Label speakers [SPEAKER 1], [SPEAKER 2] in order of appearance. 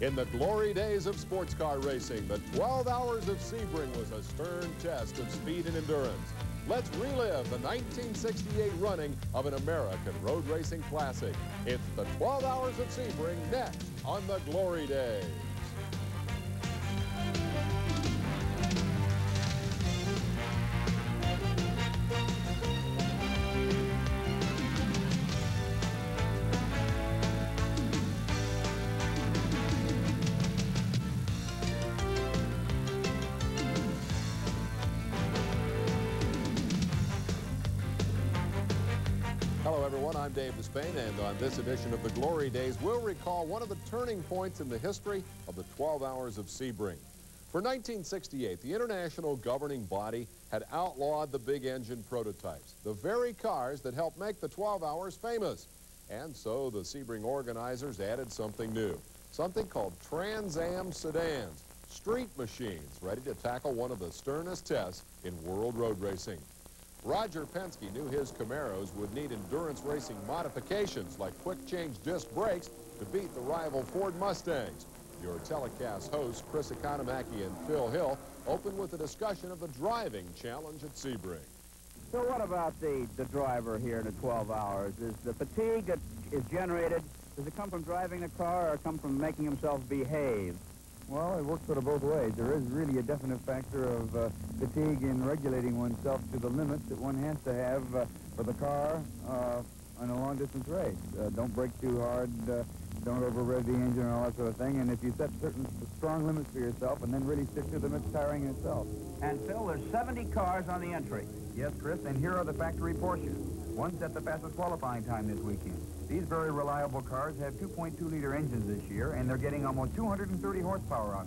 [SPEAKER 1] In the glory days of sports car racing, the 12 hours of Sebring was a stern test of speed and endurance. Let's relive the 1968 running of an American road racing classic. It's the 12 hours of Sebring next on the Glory Days. Hello, everyone. I'm Dave Despain, and on this edition of the Glory Days, we'll recall one of the turning points in the history of the 12 Hours of Sebring. For 1968, the international governing body had outlawed the big engine prototypes, the very cars that helped make the 12 Hours famous. And so the Sebring organizers added something new, something called Trans Am sedans, street machines ready to tackle one of the sternest tests in world road racing. Roger Penske knew his Camaros would need endurance racing modifications like quick change disc brakes to beat the rival Ford Mustangs. Your telecast hosts Chris Economaki and Phil Hill open with a discussion of the driving challenge at Sebring.
[SPEAKER 2] So what about the, the driver here in the 12 hours? Is the fatigue that is generated, does it come from driving the car or come from making himself behave?
[SPEAKER 3] Well, it works sort of both ways. There is really a definite factor of uh, fatigue in regulating oneself to the limits that one has to have uh, for the car uh, on a long-distance race. Uh, don't brake too hard, uh, don't over-rev the engine and all that sort of thing. And if you set certain strong limits for yourself and then really stick to them, it's tiring in itself.
[SPEAKER 2] And Phil, there's 70 cars on the entry.
[SPEAKER 4] Yes, Chris, and here are the factory Porsches. One set the fastest qualifying time this weekend. These very reliable cars have 2.2-liter engines this year, and they're getting almost 230 horsepower out of them.